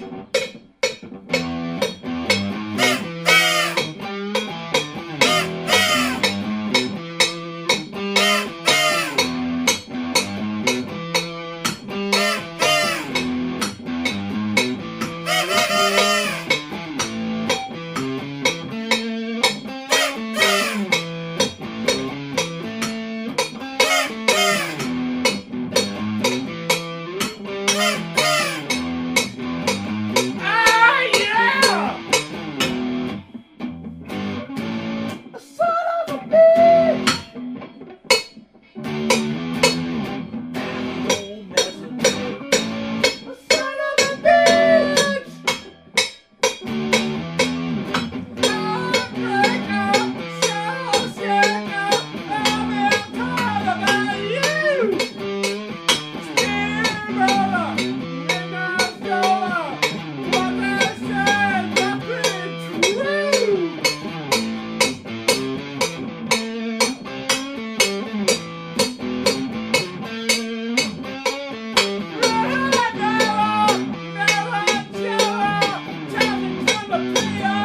Bye. the